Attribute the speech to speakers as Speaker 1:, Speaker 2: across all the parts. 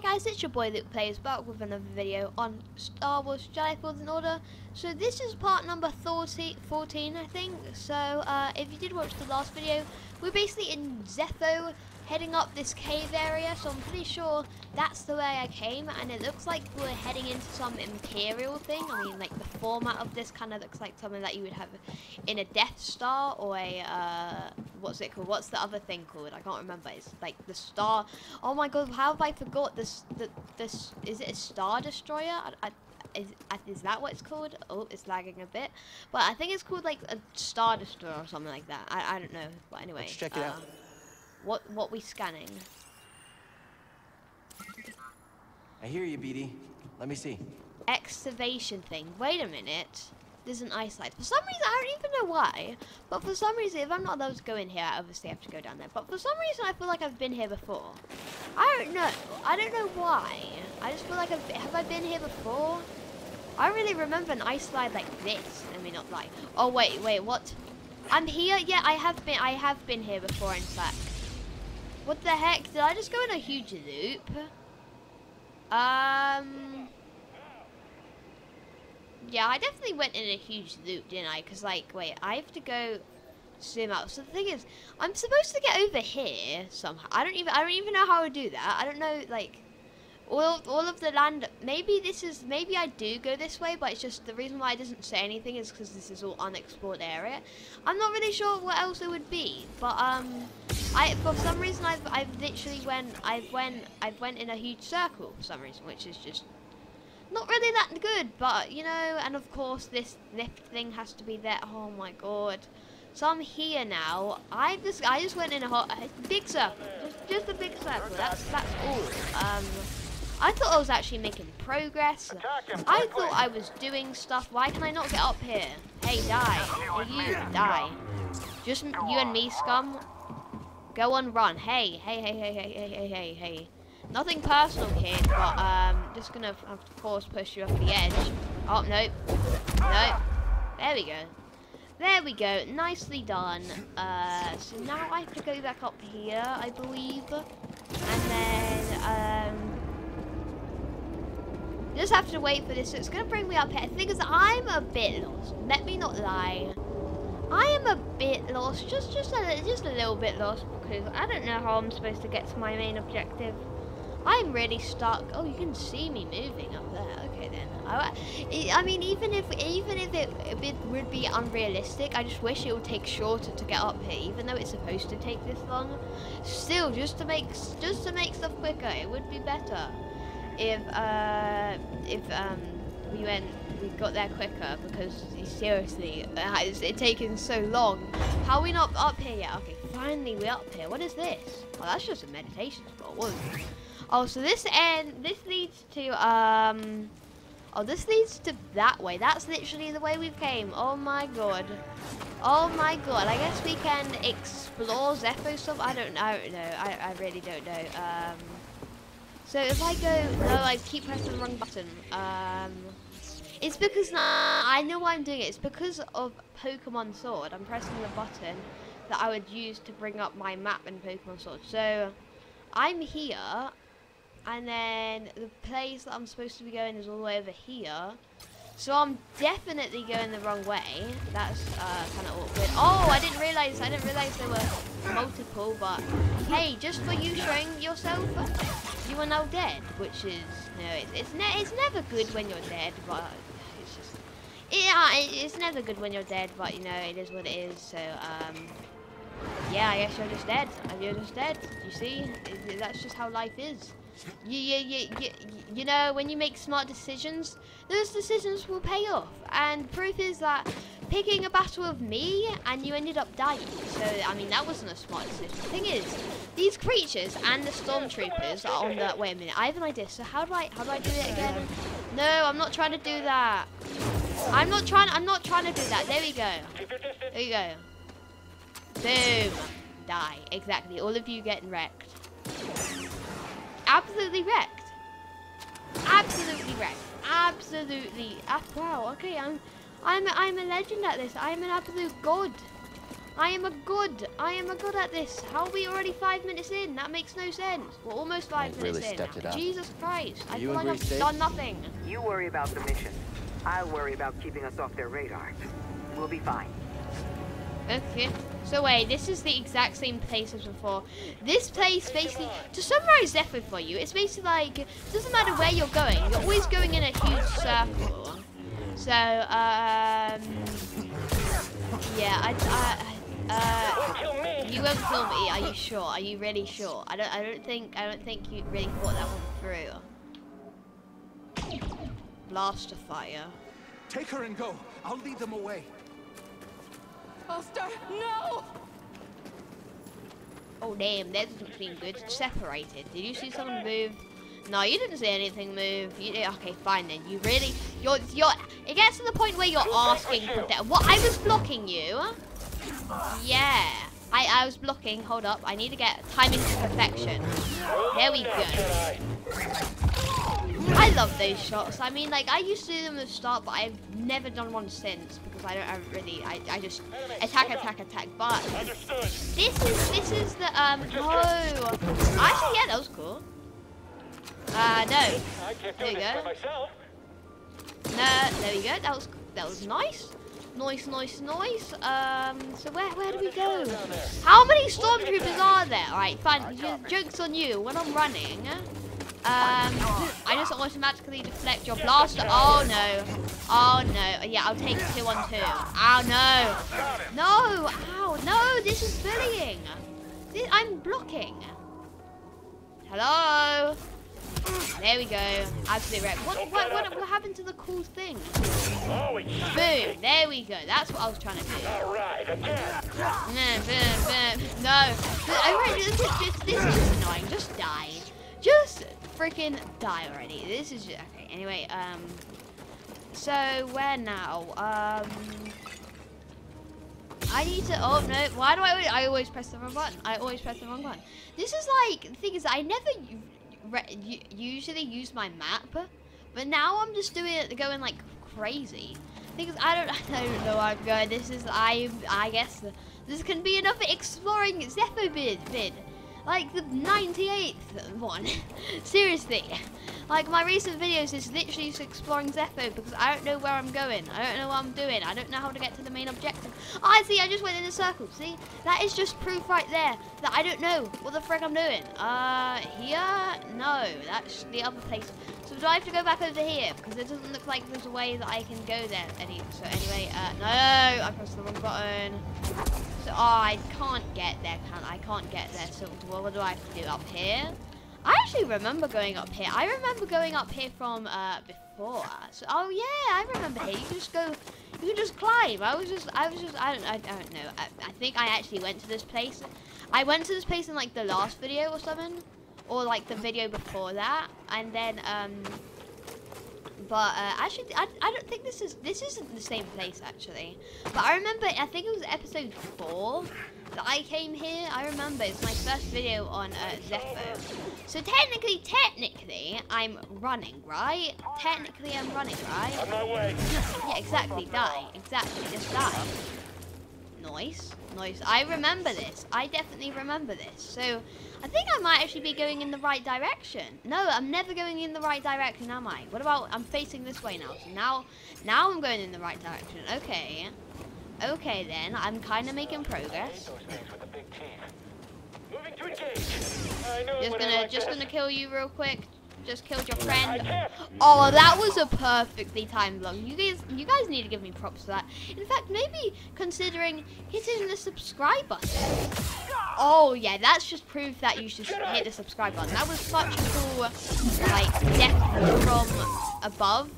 Speaker 1: Hi guys, it's your boy Luke Playz back with another video on Star Wars Jedi Fallen Order. So this is part number 30, 14 I think. So uh, if you did watch the last video, we're basically in Zeffo heading up this cave area. So I'm pretty sure that's the way I came and it looks like we're heading into some Imperial thing. I mean like the format of this kind of looks like something that you would have in a Death Star or a, uh, what's it called? What's the other thing called? I can't remember. It's like the Star, oh my god, how have I forgot this, the, this, is it a Star Destroyer? I, I, is, is that what it's called? Oh, it's lagging a bit. But I think it's called like a Star Destroyer or something like that. I, I don't know. But anyway.
Speaker 2: Let's check it
Speaker 1: uh,
Speaker 2: out.
Speaker 1: What, what we scanning?
Speaker 2: I hear you, BD. Let me see.
Speaker 1: excavation thing. Wait a minute. There's an ice slide. For some reason, I don't even know why, but for some reason, if I'm not allowed to go in here, I obviously have to go down there. But for some reason, I feel like I've been here before. I don't know. I don't know why. I just feel like I've have I been here before? I really remember an ice slide like this. Let me not lie. Oh wait, wait, what? I'm here. Yeah, I have been. I have been here before. In fact. What the heck? Did I just go in a huge loop? Um. Yeah, I definitely went in a huge loop, didn't I? Because, like, wait, I have to go zoom out. So the thing is, I'm supposed to get over here somehow. I don't even, I don't even know how to do that. I don't know, like, all all of the land. Maybe this is, maybe I do go this way, but it's just the reason why it doesn't say anything is because this is all unexplored area. I'm not really sure what else it would be, but um, I for some reason I've I've literally went I've went I've went in a huge circle for some reason, which is just not really that good, but you know, and of course this lift thing has to be there. Oh my god. So I'm here now. I just I just went in a, hot, a big circle, just just a big circle. That's that's all. Um, I thought I was actually making progress. I thought I was doing stuff. Why can I not get up here? Hey, die. Hey, you die. Just you and me, scum. Go on, run. Hey, hey, hey, hey, hey, hey, hey, hey. Nothing personal, kid, but um, just gonna of course push you off the edge. Oh no, no. There we go. There we go. Nicely done. Uh, so now I have to go back up here, I believe, and then um, just have to wait for this. It's gonna bring me up here. The thing is, I'm a bit lost. Let me not lie. I am a bit lost, just just a just a little bit lost because I don't know how I'm supposed to get to my main objective. I'm really stuck. Oh, you can see me moving up there. Okay then. I, I mean, even if even if it, it would be unrealistic, I just wish it would take shorter to get up here, even though it's supposed to take this long. Still, just to make just to make stuff quicker, it would be better if uh if um we went we got there quicker because seriously uh, it's it taken so long. How are we not up here yet? Okay finally we're up here. What is this? Oh that's just a meditation spot Whoa. oh so this end this leads to um oh this leads to that way. That's literally the way we came. Oh my god. Oh my god. I guess we can explore Zeffo stuff. I don't know. I don't know. I, I really don't know. Um so if I go, no, I keep pressing the wrong button. Um, it's because I know why I'm doing it. It's because of Pokemon Sword. I'm pressing the button that I would use to bring up my map in Pokemon Sword. So I'm here, and then the place that I'm supposed to be going is all the way over here. So I'm definitely going the wrong way. That's uh, kind of awkward. Oh, I didn't realize. I didn't realize there were multiple. But hey, just for you showing yourself, you are now dead. Which is no, it's it's, ne it's never good when you're dead. But it's just yeah, it's never good when you're dead. But you know, it is what it is. So um, yeah, I guess you're just dead. You're just dead. You see, it, that's just how life is. You, you, you, you, you know, when you make smart decisions, those decisions will pay off. And proof is that picking a battle with me and you ended up dying. So, I mean, that wasn't a smart decision. The thing is, these creatures and the stormtroopers are on the... Wait a minute, I have an idea. So how do I, how do I do it again? No, I'm not trying to do that. I'm not trying, I'm not trying to do that. There we go. There you go. Boom. Die. Exactly. All of you getting wrecked absolutely wrecked. Absolutely wrecked. Absolutely. Uh, wow. Okay, I'm, I'm, I'm a legend at this. I'm an absolute god. I am a good. I am a good at this. How are we already five minutes in? That makes no sense. We're almost five
Speaker 2: You've
Speaker 1: minutes
Speaker 2: really
Speaker 1: in.
Speaker 2: stepped
Speaker 1: now.
Speaker 2: it up.
Speaker 1: Jesus Christ! I
Speaker 2: you
Speaker 1: feel like I've
Speaker 2: Grace safe?
Speaker 1: done nothing.
Speaker 3: You worry about the mission. I'll worry about keeping us off their radar. We'll be fine.
Speaker 1: Okay. So wait, this is the exact same place as before. This place basically, to summarize Zeffo for you, it's basically like, it doesn't matter where you're going, you're always going in a huge circle. So, um, yeah, I, I uh, you won't kill me, are you sure? Are you really sure? I don't, I don't think, I don't think you really thought that one through. Blaster fire.
Speaker 4: Take her and go. I'll lead them away.
Speaker 5: Foster, no!
Speaker 1: Oh damn, that doesn't seem good. Separated. Did you see someone move? No, you didn't see anything move. You okay, fine then. You really, you're, you're. It gets to the point where you're asking for that. What? I was blocking you. Yeah, I, I was blocking. Hold up, I need to get timing to perfection. There we go. I love those shots. I mean, like I used to do them at the start, but I've never done one since because I don't I really. I, I just attack, attack, attack. But this is this is the um. Oh, actually, yeah, that was cool. Uh, no.
Speaker 6: I can't do
Speaker 1: There you
Speaker 6: this
Speaker 1: go.
Speaker 6: for myself.
Speaker 1: No, there we go. That was that was nice. Nice, nice, nice. Um, so where where do we go? How many stormtroopers are there? Alright, fine. Joke's on you. When I'm running, um, I just automatically deflect your blaster. Oh no. Oh no. Yeah, I'll take two on two. Oh no. No. Ow no. This is bullying. Thi- I'm blocking. Hello. There we go. Absolutely right. What, what, what, what happened to the cool thing? Boom. There we go. That's what I was trying to do.
Speaker 6: All right, again.
Speaker 1: No. Alright, this, is just, this is just annoying. Just die. Just freaking die already. This is just, okay. Anyway, um, so where now? Um, I need to. Oh no! Why do I? I always press the wrong button. I always press the wrong button. This is like the thing is I never usually use my map, but now I'm just doing it going like crazy. Because I don't, I don't know I'm going. This is I I guess this can be another exploring Zeffo vid vid. Like the 98th one. Seriously. Like my recent videos is literally just exploring Zeffo because I don't know where I'm going. I don't know what I'm doing. I don't know how to get to the main objective. Oh, I see, I just went in a circle. See? That is just proof right there that I don't know what the frick I'm doing. Uh, here? No, that's the other place. So do I have to go back over here? Because it doesn't look like there's a way that I can go there. Any so anyway, uh, no, I pressed the wrong button. So oh, I can't get there, can I? I can't get there. So what do I have to do up here? I actually remember going up here. I remember going up here from uh, before. So oh yeah, I remember here. You can just go. You can just climb. I was just. I was just. I don't. I, don't know. I, I think I actually went to this place. I went to this place in like the last video or something, or like the video before that, and then um. But uh, actually, I, I don't think this is this isn't the same place actually. But I remember, I think it was episode four that I came here. I remember it's my first video on uh, Zeffo. So technically, technically, I'm running, right? Technically, I'm running, right?
Speaker 6: On my way.
Speaker 1: Yeah, exactly. Die. Exactly. Just die. Nice. Nice. I remember this. I definitely remember this. So, I think I might actually be going in the right direction. No, I'm never going in the right direction, am I? What about, I'm facing this way now. So now, now I'm going in the right direction. Okay. Okay then, I'm kind of making progress.
Speaker 6: Those things with the big teeth. Moving to engage. I knew
Speaker 1: Just gonna, just gonna kill you real quick. Just killed your friend. Oh, that was a perfectly timed vlog. You guys, you guys need to give me props for that. In fact, maybe considering hitting the subscribe button. Oh yeah, that's just proof that you should hit the subscribe button. That was such a cool, like, death from above.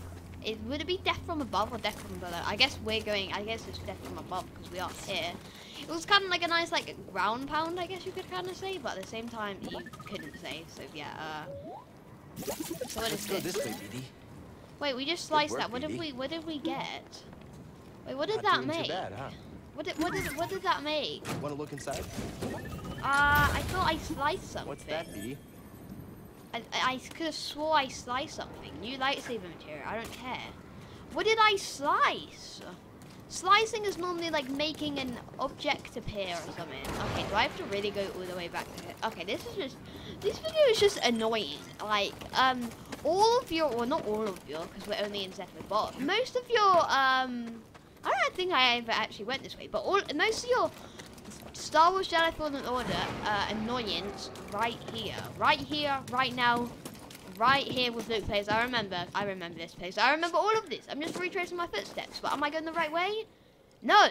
Speaker 1: It, would it be death from above or death from below? I guess we're going. I guess it's death from above because we are here. It was kind of like a nice like ground pound, I guess you could kind of say, but at the same time you couldn't say. So yeah. Uh, so what is
Speaker 2: Let's go
Speaker 1: this?
Speaker 2: this way, BD.
Speaker 1: Wait, we just sliced that. What did we? What did we get? Wait, what did
Speaker 2: Not
Speaker 1: that make?
Speaker 2: Bad, huh?
Speaker 1: What did what did what did that make?
Speaker 2: Want to look inside?
Speaker 1: Uh, I thought I sliced something.
Speaker 2: What's that, BD?
Speaker 1: I, I could have swore I sliced something. New lightsaber material. I don't care. What did I slice? Slicing is normally like making an object appear or something. Okay, do I have to really go all the way back to it? Okay, this is just, this video is just annoying. Like, um, all of your, well not all of your, because we're only in Zeffo, but most of your, um, I don't think I ever actually went this way, but all, most of your Star Wars Jedi Fallen Order uh, annoyance right here, right here, right now, right here with Luke Playz. I remember, I remember this place. I remember all of this. I'm just retracing my footsteps. But am I going the right way? No.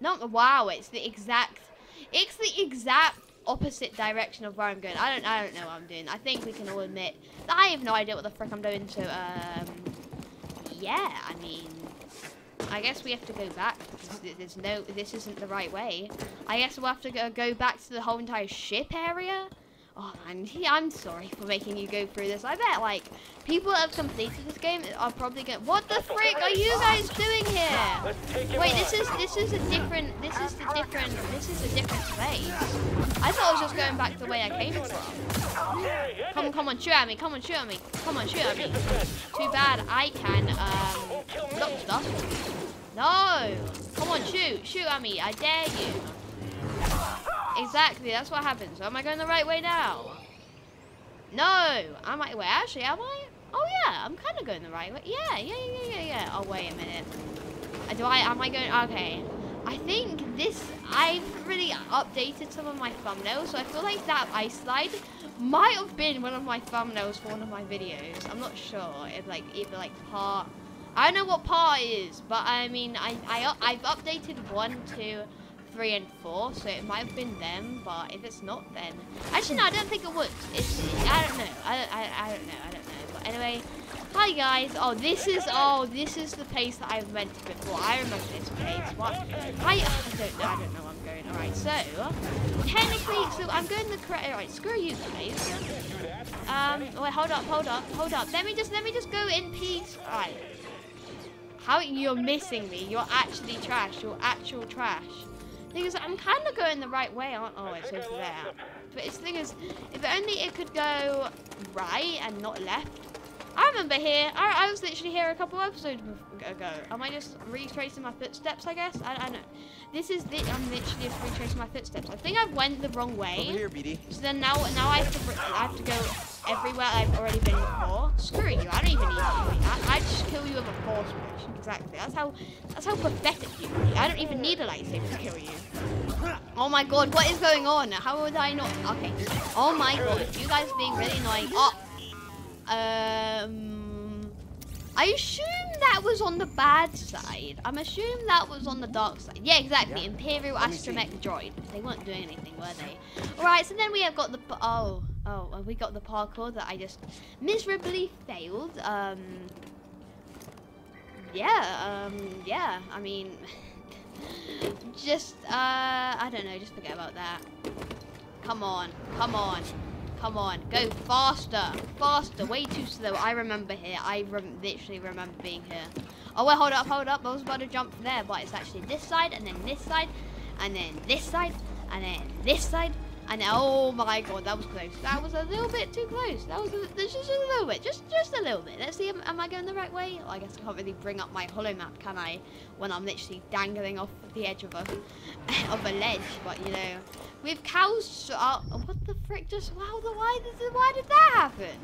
Speaker 1: Not wow. It's the exact. It's the exact opposite direction of where I'm going. I don't. I don't know what I'm doing. I think we can all admit that I have no idea what the frick I'm doing. So um, yeah. I mean. I guess we have to go back there's no, this isn't the right way. I guess we'll have to go, go back to the whole entire ship area. Oh I'm sorry for making you go through this. I bet like people that have completed this game are probably going, "What the frick are you guys doing here?" Wait, this is this is a different this is the different this is a different place. I thought I was just going back the way I came from. Come on, come on, shoot at me, come on, shoot at me, come on, shoot at me. Too bad I can um block stuff. No! Come on, shoot, shoot at me, I dare you. Exactly, that's what happens. So am I going the right way now? No! Am I? Wait, actually, am I? Oh yeah, I'm kind of going the right way. Yeah, yeah, yeah, yeah, yeah. Oh wait a minute. Uh, Do I? Am I going? Okay. I think this. I've really updated some of my thumbnails, so I feel like that ice slide might have been one of my thumbnails for one of my videos. I'm not sure if like either like part. I don't know what part is, but I mean, I I I've updated one, two, three, and four, so it might have been them. But if it's not, then actually no, I don't think it would. It's I don't know. I don't I, I don't know. I don't know. But anyway, hi guys. Oh, this is oh this is the place that I've mentioned before. I remember this place. What? I, I don't know. I don't know where I'm going. All right, so technically, so I'm going the correct. All right, screw you guys. Um, wait, hold up, hold up, hold up. Let me just let me just go in peace. All right. How you're missing me? You're actually trash. You're actual trash. Thing is, I'm kind of going the right way, aren't? Oh, it's over there. But it's the thing is, if only it could go right and not left. I remember here. I, I was literally here a couple episodes ago. Am I just retracing my footsteps? I guess. I, I don't know. This is the. I'm literally just retracing my footsteps. I think I went the wrong way.
Speaker 2: Over here, BD.
Speaker 1: So then now, now I have to, I have to go everywhere I've already been before. Screw you! I don't even need to do that. I just kill you with a force push. Exactly. That's how, that's how pathetic you are. I don't even need a lightsaber to kill you. Oh my god, what is going on? How would I not? Okay. Oh my god, you guys being really annoying. Oh. Um. I assume that was on the bad side. I'm assuming that was on the dark side. Yeah, exactly. Imperial
Speaker 2: Let me see.
Speaker 1: astromech droid. They weren't doing anything, were they? Alright, so then we have got the... Oh, oh, well, we got the parkour that I just miserably failed. Um... Yeah, um, yeah, I mean... Just, uh, I don't know, just forget about that. Come on, come on, come on, go faster, faster, way too slow. I remember here, I rem literally remember being here. Oh, wait, hold up, hold up, I was about to jump there, but it's actually this side, and then this side, and then this side, and then this side, and oh my god, that was close. That was a little bit too close. That was a, just a little bit, just just a little bit. Let's see, am, am I going the right way? Well, I guess I can't really bring up my holo map, can I? When I'm literally dangling off the edge of a of a ledge, but you know, with cows. Uh, what the frick? Just wow, the why did why did that happen?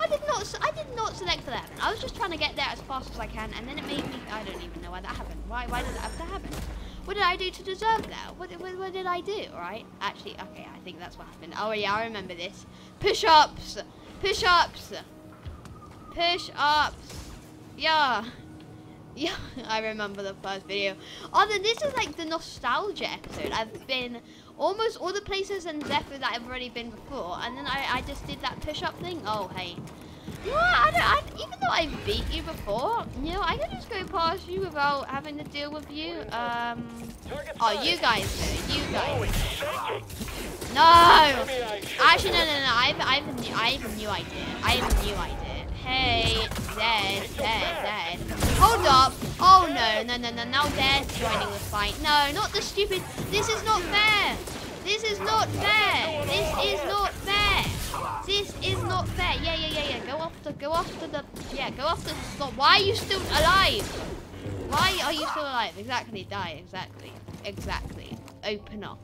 Speaker 1: I did not. I did not select for that. I was just trying to get there as fast as I can, and then it made me. I don't even know why that happened. Why? Why did that to happen? What did I do to deserve that? What, what, what did I do? Right? Actually, okay. I think that's what happened. Oh yeah, I remember this. Push-ups. Push-ups. Push-ups. Yeah. Yeah, I remember the first video. Oh, then this is like the nostalgia episode. I've been almost all the places in Zeffo that I've already been before, and then I, I just did that push-up thing. Oh, hey. You know what? I don't, I, even though I beat you before, you know, I can just go past you without having to deal with you. Um, oh, you guys do. You
Speaker 6: Oh,
Speaker 1: guys. No!
Speaker 6: I should
Speaker 1: Actually, no, no, no. I have, I have, a new, I have a new idea. I have a new idea. Hey, Zed, Zed, Zed. Hold up. Oh, no, no, no, no. Now they're joining the fight. No, not the stupid. This is not fair. This is not fair. This is not fair. This is not fair. Yeah, yeah, yeah, yeah. Go after, go after the, yeah, go after the. Why are you still alive? Why are you still alive? Exactly, die, exactly. Exactly. Open up.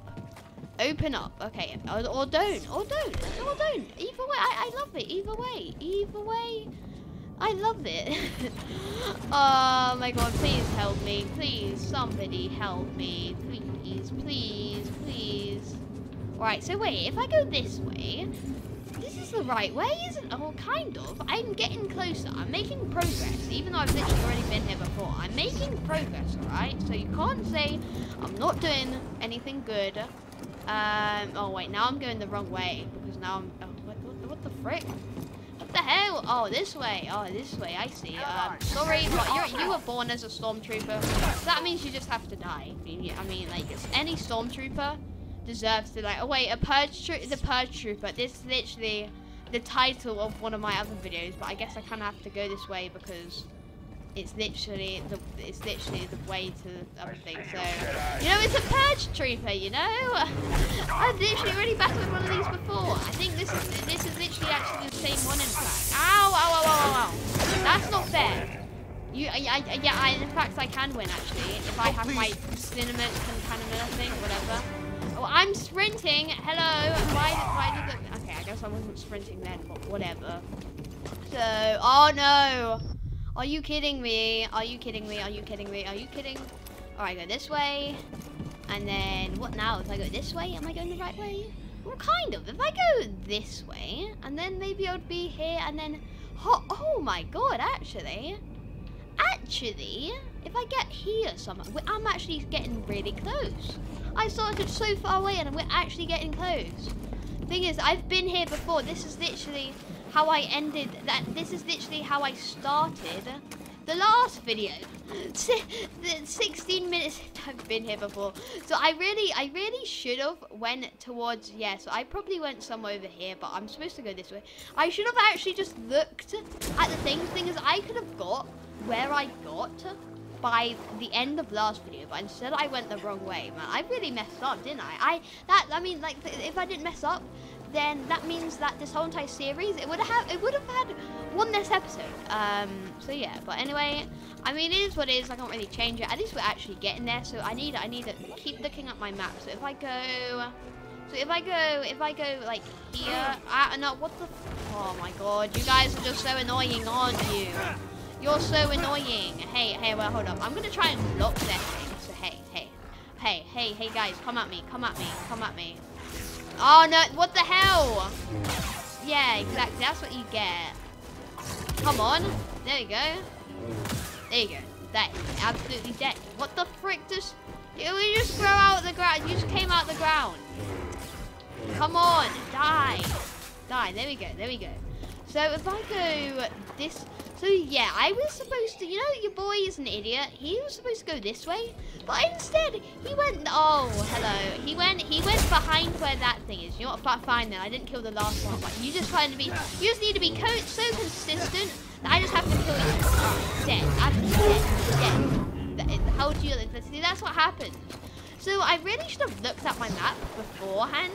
Speaker 1: Open up. Okay, or, or don't, or don't, or don't. Either way, I, I love it. Either way, either way, I love it. oh my god, please help me. Please, somebody help me. Please, please, please. Right, so wait, if I go this way, the right way, isn't it? Oh, kind of. I'm getting closer. I'm making progress, even though I've literally already been here before. I'm making progress, alright? So you can't say I'm not doing anything good. Um, oh wait, now I'm going the wrong way, because now I'm, oh, what, what, what the frick? What the hell? Oh, this way. Oh, this way. I see. Um, sorry, but you were born as a stormtrooper. So that means you just have to die. I mean, I mean like, it's any stormtrooper deserves to like. Oh wait, a purge tro the purge trooper. This is literally the title of one of my other videos, but I guess I kind of have to go this way because it's literally the it's literally the way to the other thing. So you know, it's a purge trooper. You know, I've literally already battled one of these before. I think this is this is literally actually the same one in fact. Ow! Ow! Ow! Ow! Ow! ow. That's not fair. You, I, I, yeah, I, in fact, I can win actually if I oh, have my cinnamon kind of thing, whatever. Oh, I'm sprinting. Hello. Why? Why did? Okay, I guess I wasn't sprinting then, but whatever. So, oh no. Are you kidding me? Are you kidding me? Are you kidding me? Are you kidding? All right, go this way. And then what now? If I go this way, am I going the right way? Well, kind of. If I go this way, and then maybe I would be here, and then, oh, oh my god, actually, actually, if I get here somewhere, I'm actually getting really close. I started so far away and we're actually getting close. Thing is, I've been here before. This is literally how I ended that. This is literally how I started the last video. 16 minutes I've been here before. So I really, I really should have went towards, yeah, so I probably went somewhere over here, but I'm supposed to go this way. I should have actually just looked at the things. Thing is, I could have got where I got by the end of last video, but instead I went the wrong way, man. I really messed up, didn't I? I that I mean, like, if I didn't mess up, then that means that this whole entire series it would have it would have had one less episode. Um, so yeah. But anyway, I mean, it is what it is. I can't really change it. At least we're actually getting there. So I need I need to keep looking at my map. So if I go. So if I go, if I go like here, ah, no, what the, oh my god, you guys are just so annoying, aren't you? You're so annoying. Hey, hey, well, hold up. I'm gonna try and block their thing. So hey, hey, hey, hey, hey, guys, come at me, come at me, come at me. Oh no! What the hell? Yeah, exactly. That's what you get. Come on. There you go. There you go. That is absolutely dead. What the frick does? You just throw out the ground. You just came out the ground. Come on, die, die. There we go. There we go. So if I go this so yeah, I was supposed to, you know, your boy is an idiot. He was supposed to go this way, but instead he went. Oh, hello. He went. He went behind where that thing is. You know what? Fine then. I didn't kill the last one, but you just trying to be. You just need to be so consistent that I just have to kill you. Oh, dead. I'm dead. Dead. How do you see? That's what happened. So I really should have looked at my map beforehand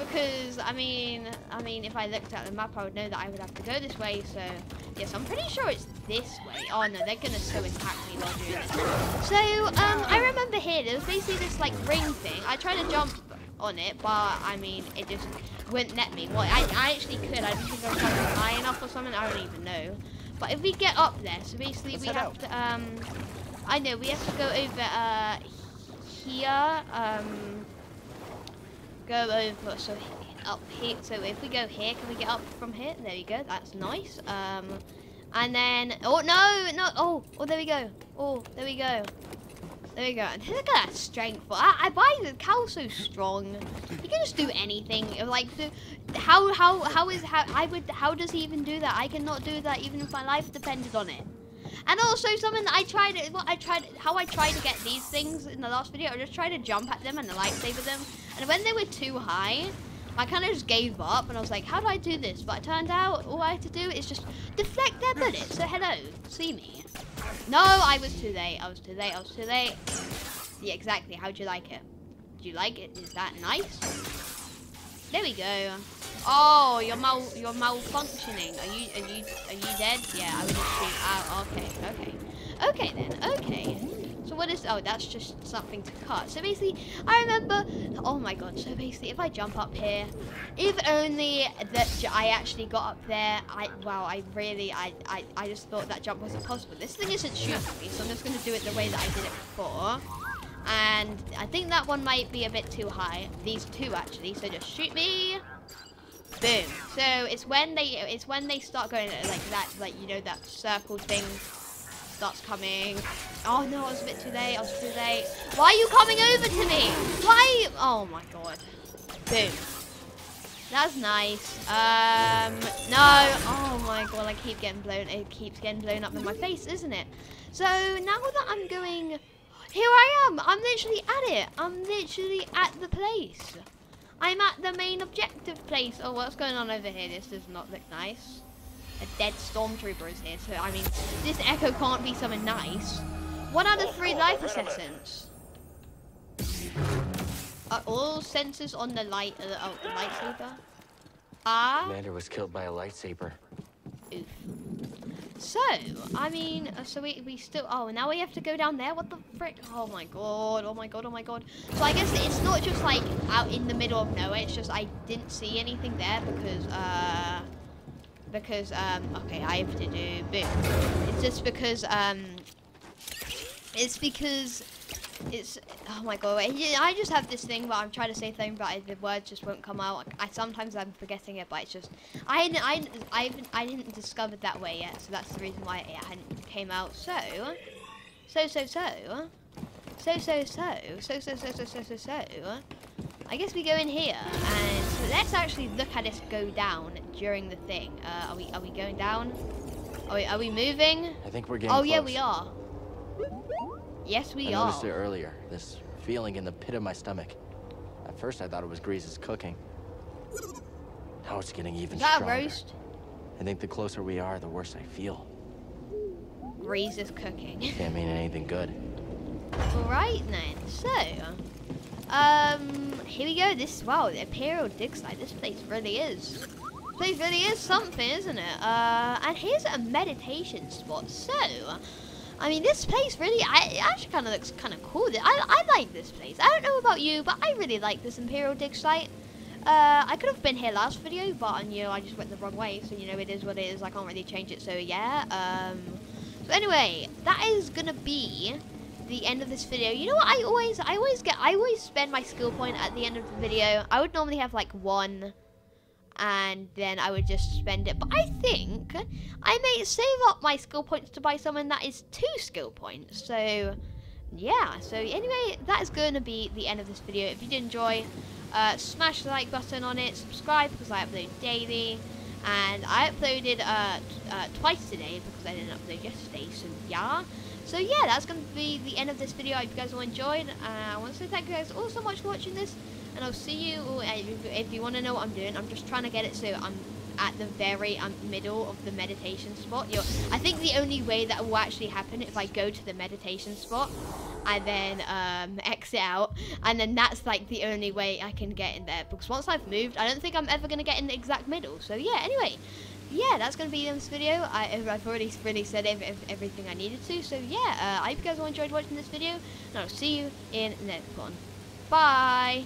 Speaker 1: because I mean, I mean, if I looked at the map, I would know that I would have to go this way. So yes, I'm pretty sure it's this way. Oh no, they're gonna so attack me while doing this. So um, I remember here there was basically this like ring thing. I tried to jump on it, but I mean, it just wouldn't let me. Well, I, I actually could. I think I was like, high enough or something. I don't even know. But if we get up there, so basically Let's we have out. to um, I know we have to go over uh here um go over, so up here. So if we go here, can we get up from here? There we go. That's nice. Um, and then, oh no, no, oh, oh, there we go. Oh, there we go. There we go. And look at that strength. I, I buy the cow so strong. He can just do anything. Like, how, how, how is, how, I would, how does he even do that? I cannot do that even if my life depended on it. And also something that I tried, what I tried, how I tried to get these things in the last video, I just tried to jump at them and the lightsaber them. And when they were too high, I kind of just gave up and I was like, how do I do this? But it turned out all I had to do is just deflect their bullets. So hello, see me. No, I was too late. I was too late. I was too late. Yeah, exactly. How'd you like it? Do you like it? Is that nice? There we go. Oh, you're mal you're malfunctioning. Are you are you are you dead? Yeah, I was just. Oh, okay, okay. Okay then, okay. So what is, oh, that's just something to cut. So basically, I remember, oh my god, so basically, if I jump up here, if only that I actually got up there, I, wow, I really, I, I, I just thought that jump wasn't possible. This thing isn't shooting me, so I'm just going to do it the way that I did it before. And I think that one might be a bit too high. These two, actually, so just shoot me. Boom. So it's when they, it's when they start going like that, like, you know, that circle thing starts coming. Oh no, I was a bit too late. I was too late. Why are you coming over to me? Why? Oh my god. Boom. That's nice. Um, no. Oh my god, I keep getting blown. It keeps getting blown up in my face, isn't it? So now that I'm going, here I am. I'm literally at it. I'm literally at the place. I'm at the main objective place. Oh, what's going on over here? This does not look nice a dead stormtrooper is here, so I mean, this echo can't be something nice. One out of three life assessments. Are all sensors on the light, uh, oh, the lightsaber? Ah,
Speaker 2: Commander was killed by a lightsaber.
Speaker 1: oof. So, I mean, uh, so we, we still, oh, now we have to go down there? What the frick? Oh my god, oh my god, oh my god. So I guess it's not just like out in the middle of nowhere, it's just I didn't see anything there because, uh, because um okay I have to do boom. It's just because um it's because it's oh my god I just have this thing where I'm trying to say things but the words just won't come out. I sometimes I'm forgetting it but it's just I I I haven't- I didn't discover that way yet so that's the reason why it hadn't came out. So so so so so so so so so so so so so so I guess we go in here and let's actually look at it go down during the thing. Uh, are we are we going down? Are we, are we moving?
Speaker 2: I think we're getting
Speaker 1: Oh yeah, we are. Yes, we
Speaker 2: I
Speaker 1: are.
Speaker 2: noticed it earlier. This feeling in the pit of my stomach. At first, I thought it was Greez's cooking. Now it's getting even
Speaker 1: Is that a roast?
Speaker 2: I think the closer we are, the worse I feel.
Speaker 1: Greez is cooking.
Speaker 2: Can't mean anything good.
Speaker 1: Alright then, so um here we go. This wow, the Imperial Dig Site. This place really is. This place really is something, isn't it? Uh and here's a meditation spot. So I mean, this place really, I, it actually kind of looks kind of cool. I, I like this place. I don't know about you, but I really like this Imperial Dig Site. Uh, I could have been here last video, but you know, I just went the wrong way. So you know, it is what it is. I can't really change it. So yeah. Um, so anyway, that is gonna be the end of this video. You know what? I always, I always get, I always spend my skill point at the end of the video. I would normally have like one, and then I would just spend it. But I think I may save up my skill points to buy someone that is two skill points. So yeah. So anyway, that is going to be the end of this video. If you did enjoy, uh, smash the like button on it, subscribe because I upload daily. And I uploaded uh, uh, twice today because I didn't upload yesterday. So yeah. So yeah, that's going to be the end of this video. I hope you guys all enjoyed. Uh, I want to say thank you guys all so much for watching this. And I'll see you uh, if, you want to know what I'm doing. I'm just trying to get it so I'm at the very um, middle of the meditation spot. You're, I think the only way that will actually happen if I go to the meditation spot and then um, exit out, and then that's like the only way I can get in there. Because once I've moved, I don't think I'm ever gonna get in the exact middle. So yeah. Anyway, yeah, that's gonna be in this video. I, I've already really said ev- ev- everything I needed to. So yeah, uh, I hope you guys all enjoyed watching this video, and I'll see you in the next one. Bye.